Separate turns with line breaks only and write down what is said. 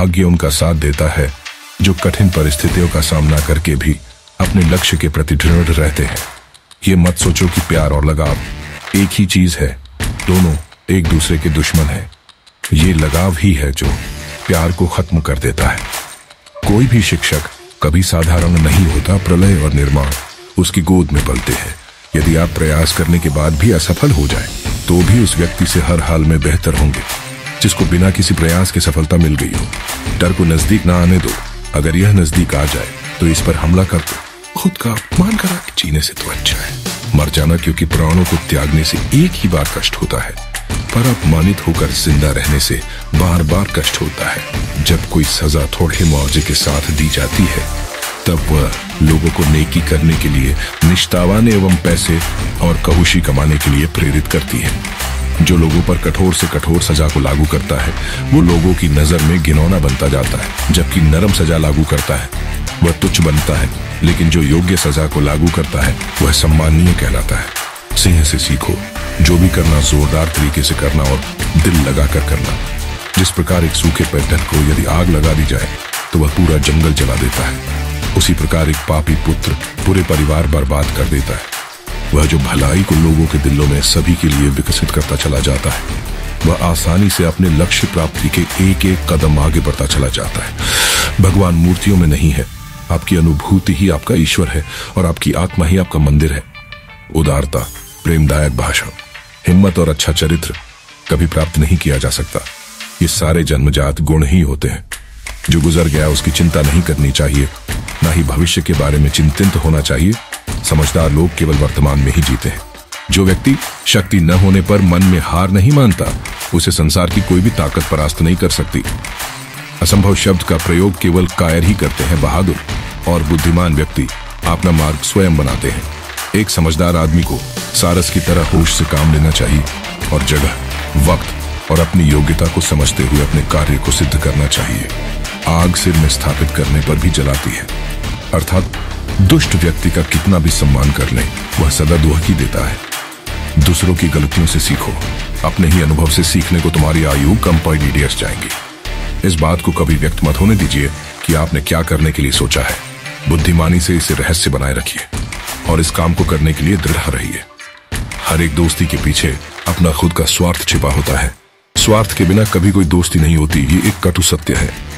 भाग्य उनका साथ देता है, जो कठिन परिस्थितियों का सामना करके भी अपने लक्ष्य के प्रति दृढ़ रहते हैं। ये मत सोचो कि प्यार और लगाव एक ही चीज़ है, दोनों एक दूसरे के दुश्मन है। ये लगाव ही है जो प्यार को खत्म कर देता है। कोई भी शिक्षक कभी साधारण नहीं होता, प्रलय और निर्माण उसकी गोद में पलते हैं। यदि आप प्रयास करने के बाद भी असफल हो जाए तो भी उस व्यक्ति से हर हाल में बेहतर होंगे। जिसको बिना किसी प्रयास की सफलता मिल गई हो। डर को नज़दीक ना आने दो। अगर यह नज़दीक आ जाए तो इस पर हमला कर दो। खुद का अपमान करा जीने से तो अच्छा है। मर जाना क्योंकि प्राणों को त्यागने से एक ही बार कष्ट होता है। पर अपमानित होकर ज़िंदा रहने से बार बार कष्ट होता है। जब कोई सजा थोड़े मुआवजे के साथ दी जाती है, तब वह लोगों को नेकी करने के लिए, निष्ठावान एवं पैसे और कहुशी कमाने के लिए प्रेरित करती है। जो लोगों पर कठोर से कठोर सजा को लागू करता है, वो लोगों की नज़र में गिनौना बनता जाता है, जबकि नरम सजा लागू करता है। वह तुच्छ बनता है, लेकिन जो योग्य सजा को लागू करता है, वह सम्माननीय कहलाता है। सिंह से सीखो, जो भी करना जोरदार तरीके से करना और दिल लगाकर करना। जिस प्रकार एक सूखे पैटर्न को यदि आग लगा दी जाए तो वह पूरा जंगल जला देता है। उसी प्रकार एक पापी पुत्र पूरे परिवार बर्बाद कर देता है। वह जो भलाई को लोगों के दिलों में सभी के लिए विकसित करता चला जाता है, वह आसानी से अपने लक्ष्य प्राप्ति के एक एक कदम आगे बढ़ता चला जाता है। भगवान मूर्तियों में नहीं है। आपकी अनुभूति ही आपका ईश्वर है और आपकी आत्मा ही आपका मंदिर है। उदारता, प्रेमदायक भाषा, हिम्मत और अच्छा चरित्र कभी प्राप्त नहीं किया जा सकता। ये सारे जन्मजात गुण ही होते हैं। जो गुजर गया उसकी चिंता नहीं करनी चाहिए, ना ही भविष्य के बारे में चिंतित होना चाहिए। समझदार लोग केवल वर्तमान में ही जीते हैं। जो व्यक्ति शक्ति न होने पर मन में हार नहीं मानता, उसे संसार की कोई भी ताकत परास्त नहीं कर सकती। असंभव शब्द का प्रयोग केवल कायर ही करते हैं बहादुर, और बुद्धिमान व्यक्ति अपना मार्ग स्वयं बनाते हैं। एक समझदार आदमी को सारस की तरह होश से काम लेना चाहिए, और जगह, वक्त, और अपनी योग्यता को समझते हुए अपने कार्य को सिद्ध करना चाहिए। आग सिर में स्थापित करने पर भी जलाती है। अर्थात दुष्ट व्यक्ति का कितना भी सम्मान कर ले, वह सदा दुहकी देता है। दूसरों की गलतियों से सीखो। अपने ही अनुभव से सीखने को तुम्हारी आयु कम पॉइंट जाएँगी। इस बात को कभी व्यक्त मत होने दीजिए कि आपने क्या करने के लिए सोचा है। बुद्धिमानी से इसे रहस्य बनाए रखिए और इस काम को करने के लिए दृढ़ रहिए। हर एक दोस्ती के पीछे अपना खुद का स्वार्थ छिपा होता है। स्वार्थ के बिना कभी कोई दोस्ती नहीं होती, ये एक कटु सत्य है।